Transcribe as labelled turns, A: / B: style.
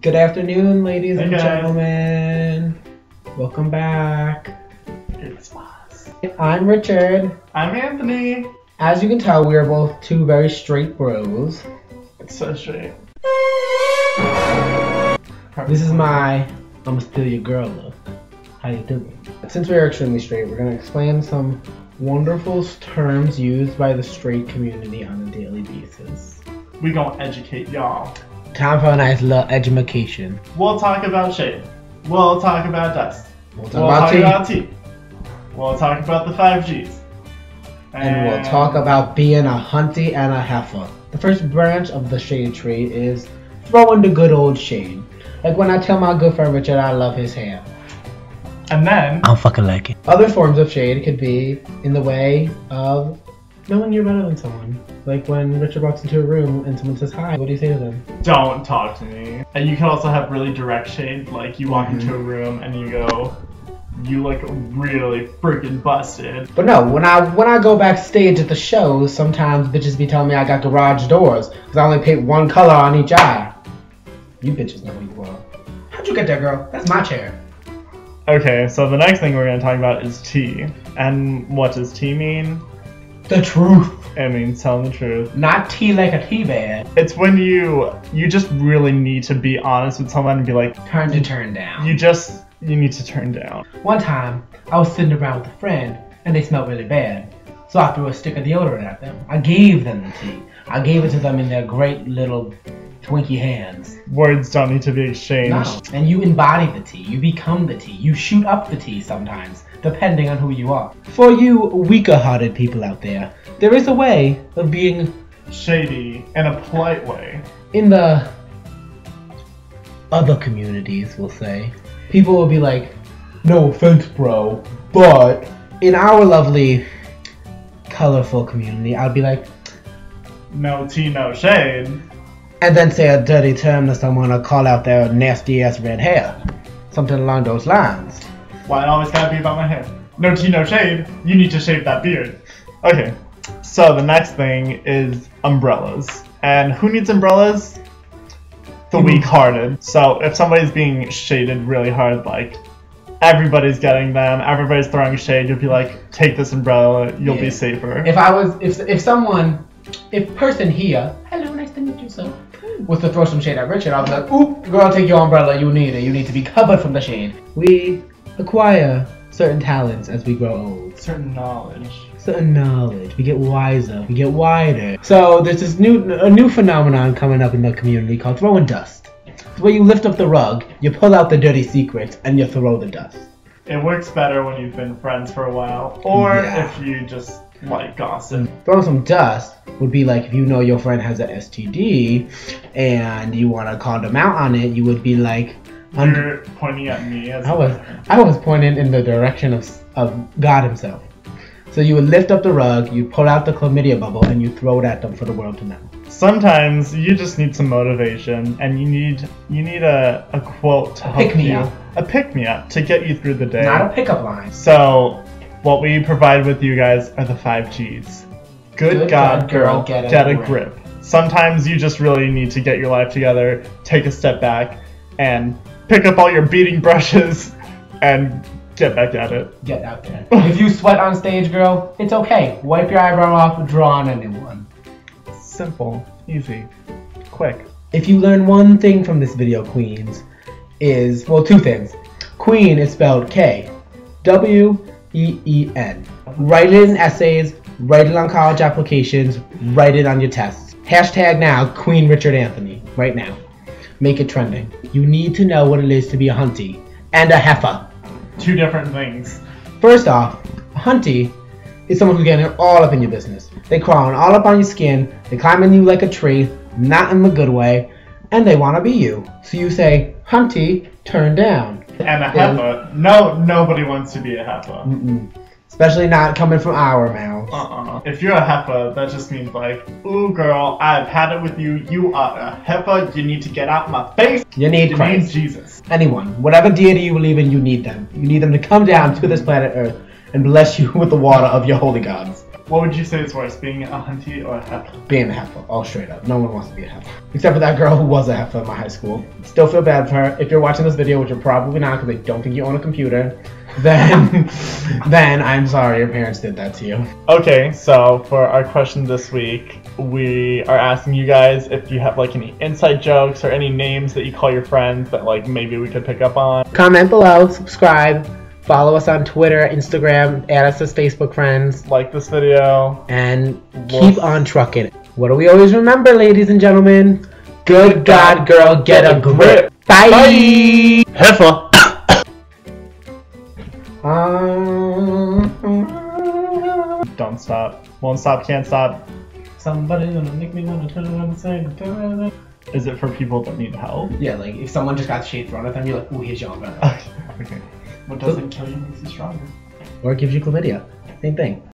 A: Good afternoon, ladies
B: Hey,
A: and
B: guys.
A: gentlemen. Welcome back.
B: It's us.
A: I'm Richard.
B: I'm Anthony.
A: As you can tell, we are both two very straight bros.
B: It's so straight.
A: This is my I'm still your girl look. How you doing? Since we are extremely straight, we're gonna explain some wonderful terms used by the straight community on a daily basis.
B: We gonna educate y'all.
A: Time for a nice little education.
B: We'll talk about shade. We'll talk about dust.
A: We'll talk
B: we'll
A: about
B: talk
A: tea,
B: about tea. We'll talk about the five Gs.
A: and we'll talk about being a hunty and a heifer. The first branch of the shade tree is throwing the good old shade. Like when I tell my good friend Richard I love his hair.
B: And then
A: I'll fucking like it. Other forms of shade could be in the way of knowing you're better than someone. Like when Richard walks into a room and someone says hi, what do you say to them?
B: don't talk to me. And you can also have really direct shade, like you walk
A: Mm-hmm.
B: into a room and you go, you look really freaking busted.
A: But no, when I when I go backstage at the shows, sometimes bitches be telling me I got garage doors because I only paint one color on each eye. You bitches know who you are. How'd you get there, girl? That's my chair.
B: Okay, so the next thing we're gonna talk about is tea. And what does tea mean?
A: The truth.
B: I mean, telling the truth.
A: Not tea like a tea bag.
B: It's when you you just really need to be honest with someone and be like,
A: Turn to turn down.
B: you just you need to turn down.
A: One time, I was sitting around with a friend, and they smelled really bad. So I threw a stick of deodorant at them. I gave them the tea. I gave it to them in their great little twinky hands.
B: Words don't need to be exchanged.
A: No. And you embody the tea. You become the tea. You shoot up the tea sometimes, depending on who you are. For you weaker hearted people out there, there is a way of being
B: Shady in a polite way.
A: in the other communities, we'll say, people will be like, no offense, bro, but in our lovely, colorful community, I'd be like,
B: No tea, no shade.
A: and then say a dirty term to someone or call out their nasty ass red hair. Something along those lines.
B: Why it always gotta be about my hair? No tea, no shade. You need to shave that beard. Okay, so the next thing is umbrellas. And who needs umbrellas? The
A: People-
B: weak-hearted. So if somebody's being shaded really hard, like everybody's getting them, everybody's throwing shade, you'll be like, take this umbrella, you'll
A: Yeah.
B: be safer.
A: If I was, if if someone, if person here, hello, nice to meet you, sir, hmm. was to throw some shade at Richard, I'd be like, oop, girl, take your umbrella, you need it, you need to be covered from the shade. We acquire certain talents as we grow old,
B: Certain knowledge.
A: certain knowledge, we get wiser, we get wider. So there's this new, a new phenomenon coming up in the community called throwing dust. Where you lift up the rug, you pull out the dirty secrets, and you throw the dust.
B: It works better when you've been friends for a while, or
A: Yeah.
B: if you just like gossip.
A: throwing some dust would be like if you know your friend has a STD and you want to call them out on it, you would be like, under-
B: You're pointing at me as
A: I was I was pointing in the direction of of God Himself. So you would lift up the rug, you pull out the chlamydia bubble, and you throw it at them for the world to know.
B: Sometimes you just need some motivation, and you need you need a, a quote to
A: A
B: help
A: pick-me-up.
B: a pick me up to get you through the day.
A: Not a pickup line.
B: so, what we provide with you guys are the five G's. Good,
A: Good
B: God,
A: God,
B: girl, get,
A: get
B: a,
A: a
B: grip. Sometimes you just really need to get your life together, take a step back, and pick up all your beating brushes and get back at it.
A: Get out there. if you sweat on stage, girl, it's okay. Wipe your eyebrow off, draw on a new one.
B: Simple, easy, quick.
A: If you learn one thing from this video, Queens, is well, two things. Queen is spelled K, W E E N. Write it in essays, write it on college applications, write it on your tests. Hashtag now, Queen Richard Anthony, right now. Make it trending. You need to know what it is to be a hunty and a heifer.
B: Two different things.
A: First off, a hunty is someone who's getting all up in your business. They crawling all up on your skin, they climbing you like a tree, not in the good way, and they want to be you. So you say, hunty, turn down.
B: And a heifer. No, nobody wants to be a heifer.
A: Mm-mm. Especially not coming from our mouths.
B: Uh-uh. If you're a heifer, that just means like, ooh girl, I've had it with you. You are a heifer. You need to get out my face.
A: You need
B: means
A: Christ.
B: Jesus.
A: Anyone, whatever deity you believe in, you need them. You need them to come down to this planet Earth and bless you with the water of your holy gods.
B: What would you say is worse, being a hunty or a heifer?
A: Being a heifer, all straight up. No one wants to be a heifer. Except for that girl who was a heifer in my high school. Still feel bad for her. If you're watching this video, which you're probably not because I don't think you own a computer, then then I'm sorry your parents did that to you.
B: Okay, so for our question this week, we are asking you guys if you have like any inside jokes or any names that you call your friends that like maybe we could pick up on.
A: Comment below, subscribe, follow us on Twitter, Instagram, add us as Facebook friends,
B: Like this video.
A: and keep on trucking. What do we always remember, ladies and gentlemen? Good God, girl, get a grip. Bye.
B: Bye. Heifer.
A: Um,
B: Don't stop. Won't stop, can't stop. Somebody gonna make me wanna turn around and say, turn around. Is it for people that need help?
A: yeah, like if someone just got shade thrown at them, you're like, ooh, here's your umbrella.
B: Okay. What doesn't kill you makes you stronger.
A: Or it gives you chlamydia. Same thing.